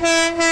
Mm-hmm.